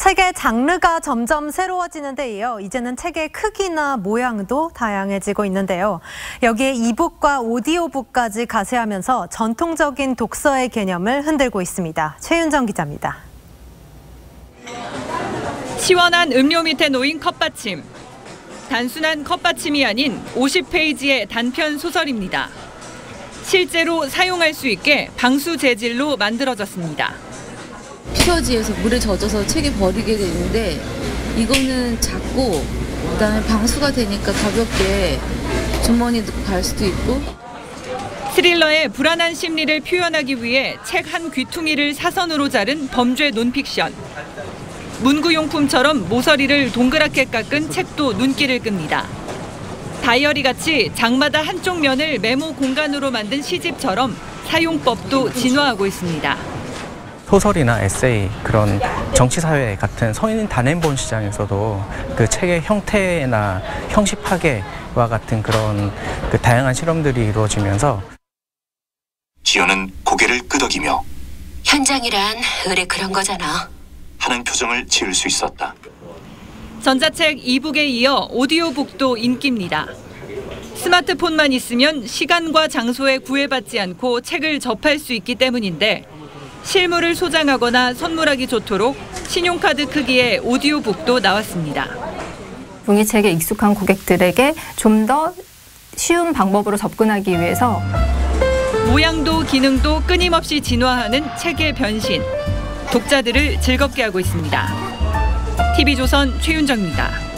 책의 장르가 점점 새로워지는 데 이어 이제는 책의 크기나 모양도 다양해지고 있는데요. 여기에 이북과 오디오북까지 가세하면서 전통적인 독서의 개념을 흔들고 있습니다. 최윤정 기자입니다. 시원한 음료 밑에 놓인 컵받침. 단순한 컵받침이 아닌 50페이지의 단편 소설입니다. 실제로 사용할 수 있게 방수 재질로 만들어졌습니다. 휴어지에서 물에 젖어서 책이 버리게 되는데 이거는 작고 그다음에 방수가 되니까 가볍게 주머니 넣고 갈 수도 있고 스릴러의 불안한 심리를 표현하기 위해 책 한 귀퉁이를 사선으로 자른 범죄 논픽션. 문구용품처럼 모서리를 동그랗게 깎은 책도 눈길을 끕니다. 다이어리 같이 장마다 한쪽 면을 메모 공간으로 만든 시집처럼 사용법도 진화하고 있습니다. 소설이나 에세이 그런 정치 사회 같은 성인 단행본 시장에서도 그 책의 형태나 형식 파괴와 같은 그런 그 다양한 실험들이 이루어지면서 지연은 고개를 끄덕이며 현장이란 의뢰 그런 거잖아. 하는 표정을 지을 수 있었다. 전자책 이북에 이어 오디오북도 인기입니다. 스마트폰만 있으면 시간과 장소에 구애받지 않고 책을 접할 수 있기 때문인데 실물을 소장하거나 선물하기 좋도록 신용카드 크기의 오디오북도 나왔습니다. 종이책에 익숙한 고객들에게 좀 더 쉬운 방법으로 접근하기 위해서 모양도 기능도 끊임없이 진화하는 책의 변신. 독자들을 즐겁게 하고 있습니다. TV조선 최윤정입니다.